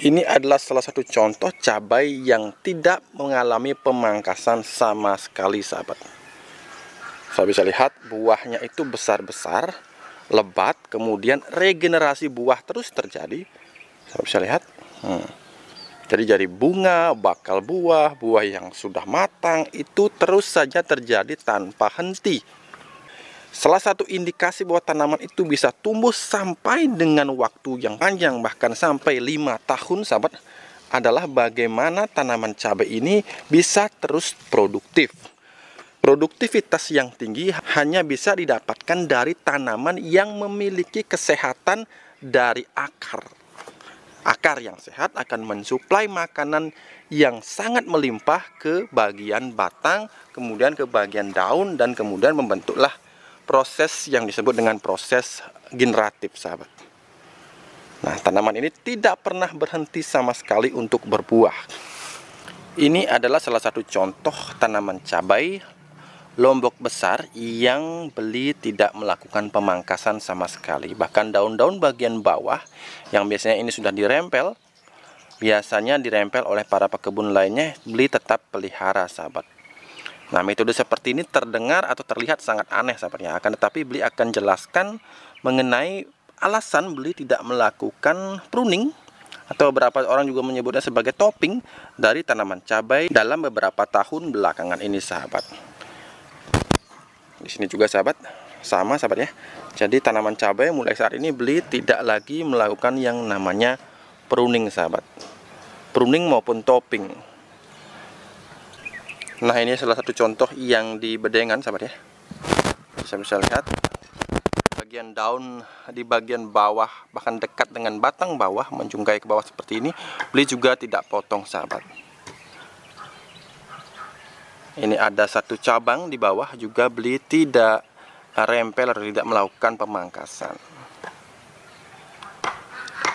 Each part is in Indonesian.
Ini adalah salah satu contoh cabai yang tidak mengalami pemangkasan sama sekali sahabat. Saya bisa lihat buahnya itu besar-besar, lebat, kemudian regenerasi buah terus terjadi. Saya bisa lihat. Hmm. Jadi dari bunga, bakal buah, buah yang sudah matang itu terus saja terjadi tanpa henti. Salah satu indikasi bahwa tanaman itu bisa tumbuh sampai dengan waktu yang panjang bahkan sampai lima tahun sahabat adalah bagaimana tanaman cabai ini bisa terus produktif. Produktivitas yang tinggi hanya bisa didapatkan dari tanaman yang memiliki kesehatan dari akar. Akar yang sehat akan mensuplai makanan yang sangat melimpah ke bagian batang, kemudian ke bagian daun, dan kemudian membentuklah proses yang disebut dengan proses generatif sahabat. Nah, tanaman ini tidak pernah berhenti sama sekali untuk berbuah. Ini adalah salah satu contoh tanaman cabai lombok besar yang beli tidak melakukan pemangkasan sama sekali. Bahkan daun-daun bagian bawah yang biasanya ini sudah dirempel, biasanya dirempel oleh para pekebun lainnya, beli tetap pelihara sahabat. Nah, metode seperti ini terdengar atau terlihat sangat aneh sahabatnya. Akan tetapi beli akan jelaskan mengenai alasan beli tidak melakukan pruning atau beberapa orang juga menyebutnya sebagai topping dari tanaman cabai dalam beberapa tahun belakangan ini sahabat. Di sini juga sahabat sama sahabat ya. Jadi tanaman cabai mulai saat ini beli tidak lagi melakukan yang namanya pruning sahabat. Pruning maupun topping Nah ini salah satu contoh yang di bedengan sahabat ya. Bisa bisa lihat. Bagian daun di bagian bawah Bahkan dekat dengan batang bawah Menjungkai ke bawah seperti ini Beli juga tidak potong sahabat. Ini ada satu cabang di bawah Juga beli tidak rempel atau tidak melakukan pemangkasan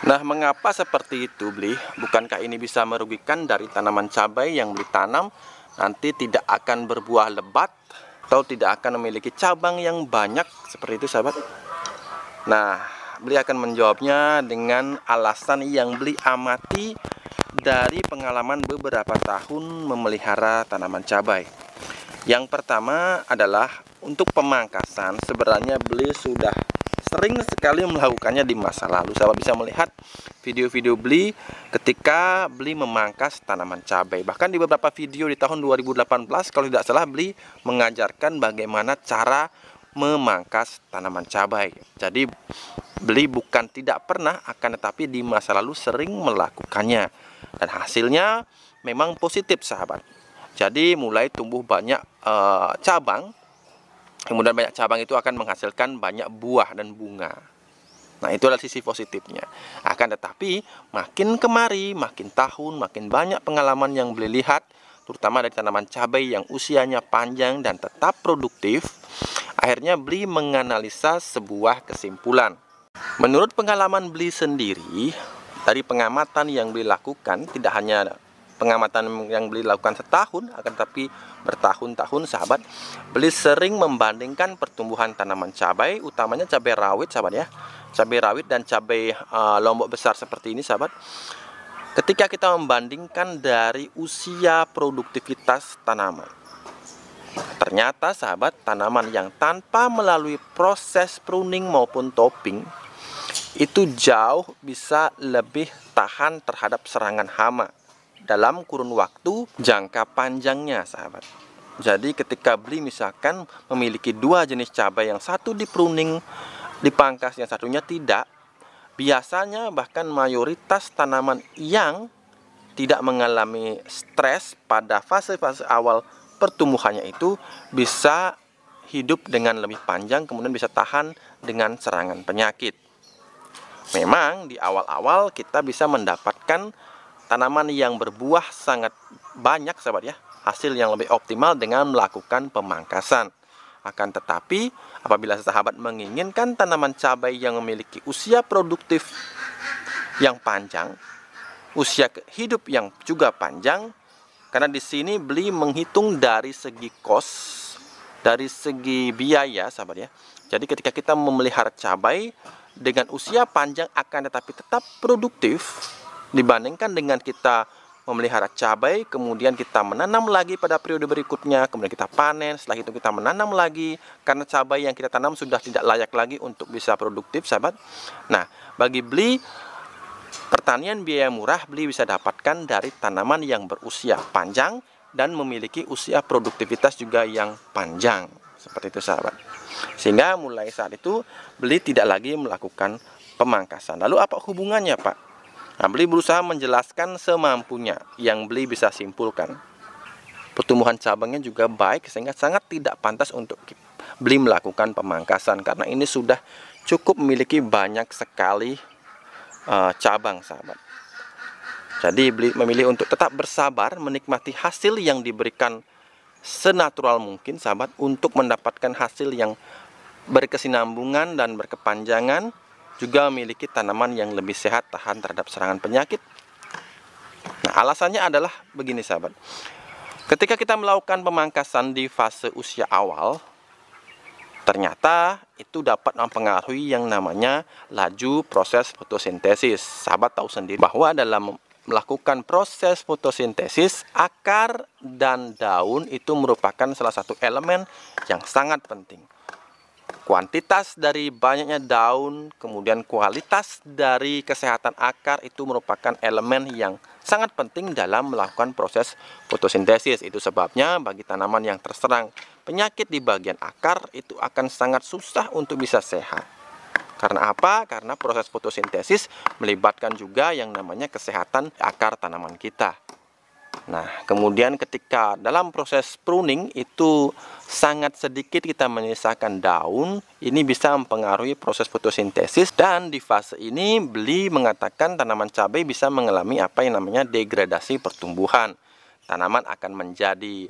Nah, mengapa seperti itu, Beli? Bukankah ini bisa merugikan dari tanaman cabai yang beli tanam? Nanti tidak akan berbuah lebat atau tidak akan memiliki cabang yang banyak. Seperti itu sahabat. Nah beli akan menjawabnya dengan alasan yang beli amati dari pengalaman beberapa tahun memelihara tanaman cabai. Yang pertama adalah untuk pemangkasan. Sebenarnya beli sudah sering sekali melakukannya di masa lalu. Sahabat bisa melihat video-video beli ketika beli memangkas tanaman cabai. Bahkan di beberapa video di tahun 2018 kalau tidak salah beli mengajarkan bagaimana cara memangkas tanaman cabai. Jadi beli bukan tidak pernah akan tetapi di masa lalu sering melakukannya. Dan hasilnya memang positif sahabat. Jadi mulai tumbuh banyak uh, cabang Kemudian banyak cabang itu akan menghasilkan banyak buah dan bunga. Nah, itu adalah sisi positifnya. Akan tetapi, makin kemari, makin tahun, makin banyak pengalaman yang beli lihat, terutama dari tanaman cabai yang usianya panjang dan tetap produktif, akhirnya beli menganalisa sebuah kesimpulan. Menurut pengalaman beli sendiri, dari pengamatan yang beli lakukan, tidak hanya pengamatan yang beli lakukan setahun akan tapi bertahun-tahun sahabat beli sering membandingkan pertumbuhan tanaman cabai utamanya cabai rawit sahabat ya. Cabai rawit dan cabai uh, lombok besar seperti ini sahabat. Ketika kita membandingkan dari usia produktivitas tanaman ternyata sahabat tanaman yang tanpa melalui proses pruning maupun topping itu jauh bisa lebih tahan terhadap serangan hama dalam kurun waktu jangka panjangnya sahabat. Jadi ketika beli misalkan memiliki dua jenis cabai yang satu di pruning dipangkas yang satunya tidak biasanya bahkan mayoritas tanaman yang tidak mengalami stres pada fase-fase awal pertumbuhannya itu bisa hidup dengan lebih panjang kemudian bisa tahan dengan serangan penyakit. Memang di awal-awal kita bisa mendapatkan tanaman yang berbuah sangat banyak sahabat ya. Hasil yang lebih optimal dengan melakukan pemangkasan. Akan tetapi apabila sahabat menginginkan tanaman cabai yang memiliki usia produktif yang panjang usia hidup yang juga panjang karena di sini beli menghitung dari segi kos dari segi biaya sahabat ya. Jadi ketika kita memelihara cabai dengan usia panjang akan tetapi tetap produktif dibandingkan dengan kita memelihara cabai, kemudian kita menanam lagi pada periode berikutnya, kemudian kita panen, setelah itu kita menanam lagi, karena cabai yang kita tanam sudah tidak layak lagi untuk bisa produktif, sahabat. Nah, bagi beli pertanian biaya murah, beli bisa dapatkan dari tanaman yang berusia panjang dan memiliki usia produktivitas juga yang panjang. Seperti itu, sahabat. Sehingga mulai saat itu, beli tidak lagi melakukan pemangkasan. Lalu apa hubungannya, Pak? Nah, beli berusaha menjelaskan semampunya yang beli bisa simpulkan. Pertumbuhan cabangnya juga baik sehingga sangat tidak pantas untuk beli melakukan pemangkasan karena ini sudah cukup memiliki banyak sekali uh, cabang sahabat. Jadi beli memilih untuk tetap bersabar menikmati hasil yang diberikan senatural mungkin sahabat untuk mendapatkan hasil yang berkesinambungan dan berkepanjangan juga memiliki tanaman yang lebih sehat tahan terhadap serangan penyakit. Nah, alasannya adalah begini sahabat. Ketika kita melakukan pemangkasan di fase usia awal, ternyata itu dapat mempengaruhi yang namanya laju proses fotosintesis. Sahabat tahu sendiri bahwa dalam melakukan proses fotosintesis, akar dan daun itu merupakan salah satu elemen yang sangat penting kuantitas dari banyaknya daun, kemudian kualitas dari kesehatan akar itu merupakan elemen yang sangat penting dalam melakukan proses fotosintesis. Itu sebabnya bagi tanaman yang terserang penyakit di bagian akar itu akan sangat susah untuk bisa sehat. Karena apa? Karena proses fotosintesis melibatkan juga yang namanya kesehatan akar tanaman kita. Nah, kemudian ketika dalam proses pruning itu sangat sedikit kita menyisakan daun, ini bisa mempengaruhi proses fotosintesis dan di fase ini beli mengatakan tanaman cabai bisa mengalami apa yang namanya degradasi pertumbuhan. Tanaman akan menjadi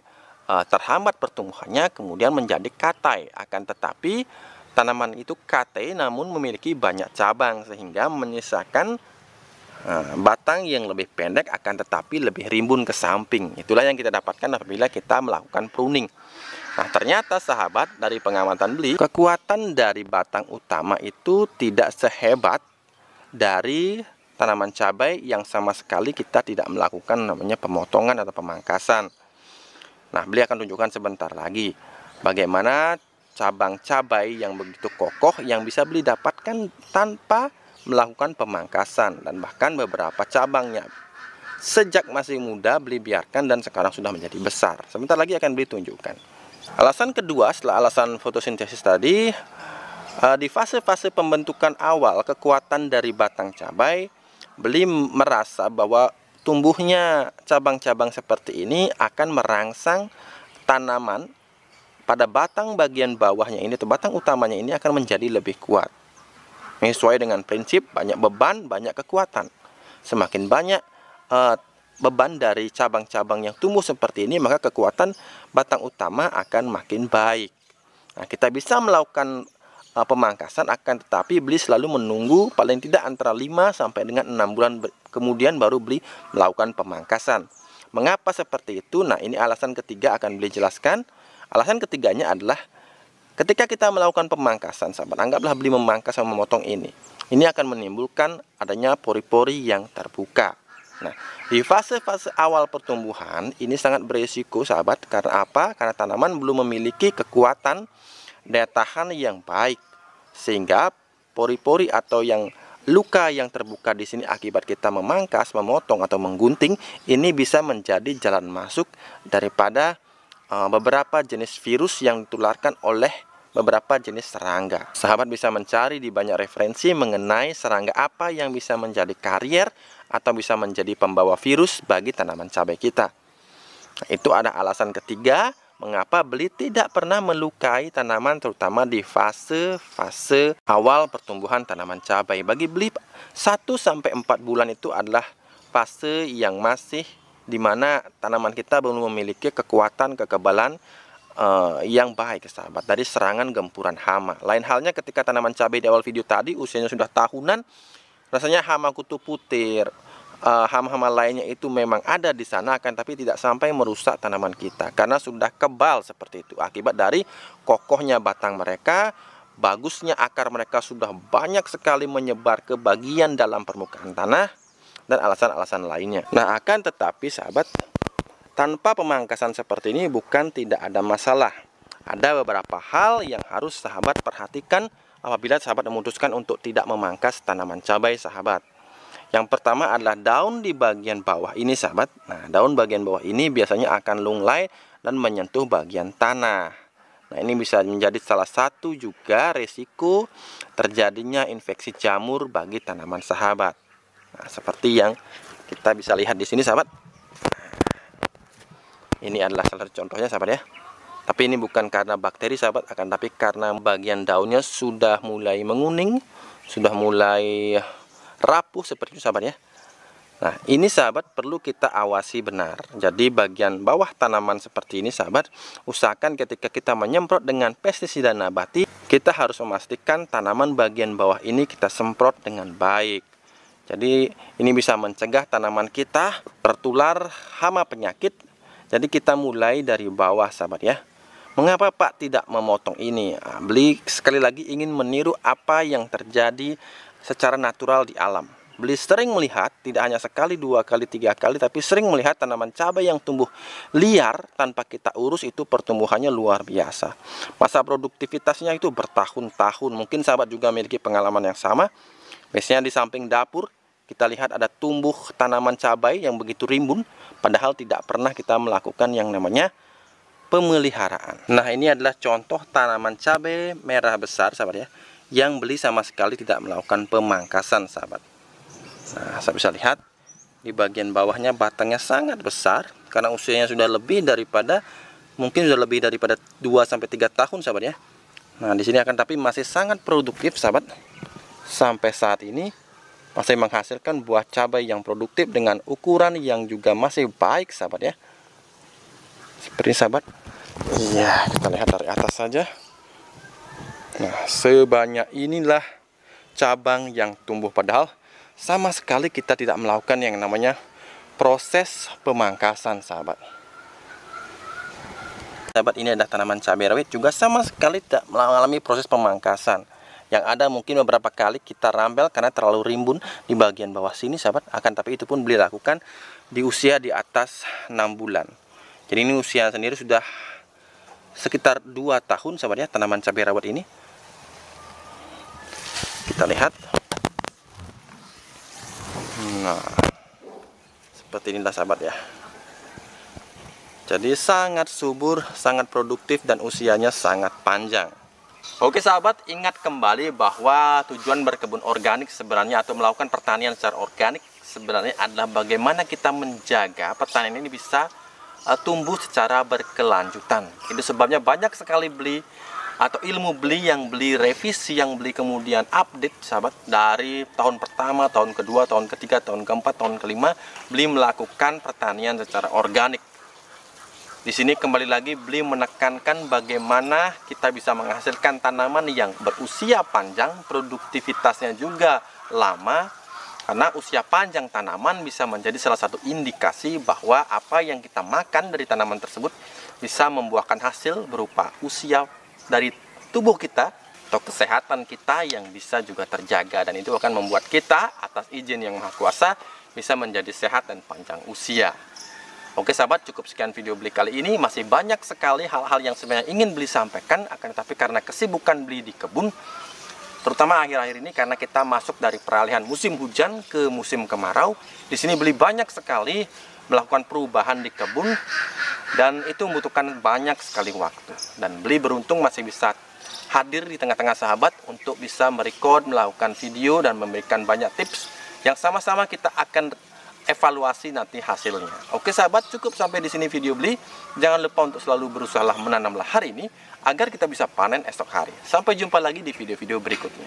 uh, terhambat pertumbuhannya kemudian menjadi katai. Akan tetapi tanaman itu katai namun memiliki banyak cabang sehingga menyisakan batang yang lebih pendek akan tetapi lebih rimbun ke samping. Itulah yang kita dapatkan apabila kita melakukan pruning. Nah, ternyata sahabat dari pengamatan beli, kekuatan dari batang utama itu tidak sehebat dari tanaman cabai yang sama sekali kita tidak melakukan namanya pemotongan atau pemangkasan. Nah, beli akan tunjukkan sebentar lagi bagaimana cabang cabai yang begitu kokoh yang bisa beli dapatkan tanpa melakukan pemangkasan dan bahkan beberapa cabangnya sejak masih muda beli biarkan dan sekarang sudah menjadi besar. Sebentar lagi akan beli tunjukkan. Alasan kedua setelah alasan fotosintesis tadi eh, di fase-fase pembentukan awal kekuatan dari batang cabai beli merasa bahwa tumbuhnya cabang-cabang seperti ini akan merangsang tanaman pada batang bagian bawahnya ini atau batang utamanya ini akan menjadi lebih kuat. Sesuai dengan prinsip banyak beban, banyak kekuatan. Semakin banyak uh, beban dari cabang-cabang yang tumbuh seperti ini, maka kekuatan batang utama akan makin baik. Nah, kita bisa melakukan uh, pemangkasan akan tetapi beli selalu menunggu paling tidak antara 5 sampai dengan 6 bulan kemudian baru beli melakukan pemangkasan. Mengapa seperti itu? Nah, ini alasan ketiga akan beli jelaskan. Alasan ketiganya adalah Ketika kita melakukan pemangkasan, sahabat, anggaplah beli memangkas sama memotong ini. Ini akan menimbulkan adanya pori-pori yang terbuka. Nah, di fase-fase awal pertumbuhan ini sangat berisiko, sahabat. Karena apa? Karena tanaman belum memiliki kekuatan daya tahan yang baik. Sehingga pori-pori atau yang luka yang terbuka di sini akibat kita memangkas, memotong atau menggunting ini bisa menjadi jalan masuk daripada beberapa jenis virus yang ditularkan oleh beberapa jenis serangga. Sahabat bisa mencari di banyak referensi mengenai serangga apa yang bisa menjadi karier atau bisa menjadi pembawa virus bagi tanaman cabai kita. Nah, itu ada alasan ketiga mengapa beli tidak pernah melukai tanaman terutama di fase-fase awal pertumbuhan tanaman cabai. Bagi beli 1 sampai 4 bulan itu adalah fase yang masih di mana tanaman kita belum memiliki kekuatan kekebalan uh, yang baik sahabat. Dari serangan gempuran hama. Lain halnya ketika tanaman cabai di awal video tadi usianya sudah tahunan, rasanya hama kutu putir, uh, hama-hama lainnya itu memang ada di sana akan tapi tidak sampai merusak tanaman kita karena sudah kebal seperti itu. Akibat dari kokohnya batang mereka bagusnya akar mereka sudah banyak sekali menyebar ke bagian dalam permukaan tanah dan alasan-alasan lainnya. Nah, akan tetapi sahabat, tanpa pemangkasan seperti ini bukan tidak ada masalah. Ada beberapa hal yang harus sahabat perhatikan apabila sahabat memutuskan untuk tidak memangkas tanaman cabai sahabat. Yang pertama adalah daun di bagian bawah ini sahabat. Nah, daun bagian bawah ini biasanya akan lunglai dan menyentuh bagian tanah. Nah, ini bisa menjadi salah satu juga resiko terjadinya infeksi jamur bagi tanaman sahabat. Nah, seperti yang kita bisa lihat di sini sahabat. Ini adalah salah satu contohnya sahabat ya. Tapi ini bukan karena bakteri sahabat, akan tapi karena bagian daunnya sudah mulai menguning, sudah mulai rapuh seperti itu sahabat ya. Nah, ini sahabat perlu kita awasi benar. Jadi bagian bawah tanaman seperti ini sahabat, usahakan ketika kita menyemprot dengan pestisida nabati, kita harus memastikan tanaman bagian bawah ini kita semprot dengan baik. Jadi ini bisa mencegah tanaman kita tertular hama penyakit. Jadi kita mulai dari bawah sahabat ya. Mengapa Pak tidak memotong ini? Nah, beli sekali lagi ingin meniru apa yang terjadi secara natural di alam. Beli sering melihat, tidak hanya sekali, dua kali, tiga kali, tapi sering melihat tanaman cabai yang tumbuh liar tanpa kita urus itu pertumbuhannya luar biasa. Masa produktivitasnya itu bertahun-tahun. Mungkin sahabat juga memiliki pengalaman yang sama. Biasanya di samping dapur, kita lihat ada tumbuh tanaman cabai yang begitu rimbun, padahal tidak pernah kita melakukan yang namanya pemeliharaan. Nah ini adalah contoh tanaman cabai merah besar sahabat ya, yang beli sama sekali tidak melakukan pemangkasan sahabat. Nah, saya bisa lihat di bagian bawahnya batangnya sangat besar karena usianya sudah lebih daripada mungkin sudah lebih daripada 2 sampai 3 tahun sahabat ya. Nah, di sini akan tapi masih sangat produktif sahabat. Sampai saat ini masih menghasilkan buah cabai yang produktif dengan ukuran yang juga masih baik sahabat ya. Seperti sahabat. Iya, kita lihat dari atas saja. Nah, sebanyak inilah cabang yang tumbuh padahal sama sekali kita tidak melakukan yang namanya proses pemangkasan sahabat sahabat ini ada tanaman cabai rawit juga sama sekali tidak mengalami proses pemangkasan yang ada mungkin beberapa kali kita rambel karena terlalu rimbun di bagian bawah sini sahabat akan tapi itu pun beli lakukan di usia di atas 6 bulan jadi ini usia sendiri sudah sekitar 2 tahun sahabat ya tanaman cabai rawit ini kita lihat Nah, seperti inilah sahabat ya. Jadi sangat subur, sangat produktif dan usianya sangat panjang. Oke sahabat, ingat kembali bahwa tujuan berkebun organik sebenarnya atau melakukan pertanian secara organik sebenarnya adalah bagaimana kita menjaga pertanian ini bisa uh, tumbuh secara berkelanjutan. Itu sebabnya banyak sekali beli atau ilmu beli yang beli revisi yang beli kemudian update sahabat dari tahun pertama tahun kedua tahun ketiga tahun keempat tahun kelima beli melakukan pertanian secara organik di sini kembali lagi beli menekankan bagaimana kita bisa menghasilkan tanaman yang berusia panjang produktivitasnya juga lama karena usia panjang tanaman bisa menjadi salah satu indikasi bahwa apa yang kita makan dari tanaman tersebut bisa membuahkan hasil berupa usia dari tubuh kita atau kesehatan kita yang bisa juga terjaga dan itu akan membuat kita atas izin yang maha kuasa bisa menjadi sehat dan panjang usia. Oke sahabat cukup sekian video beli kali ini. Masih banyak sekali hal-hal yang sebenarnya ingin beli sampaikan akan tetapi karena kesibukan beli di kebun terutama akhir-akhir ini karena kita masuk dari peralihan musim hujan ke musim kemarau di sini beli banyak sekali melakukan perubahan di kebun dan itu membutuhkan banyak sekali waktu. Dan beli beruntung masih bisa hadir di tengah-tengah sahabat untuk bisa merekod melakukan video dan memberikan banyak tips yang sama-sama kita akan evaluasi nanti hasilnya. Oke sahabat, cukup sampai di sini video beli. Jangan lupa untuk selalu berusaha menanamlah hari ini agar kita bisa panen esok hari. Sampai jumpa lagi di video-video berikutnya.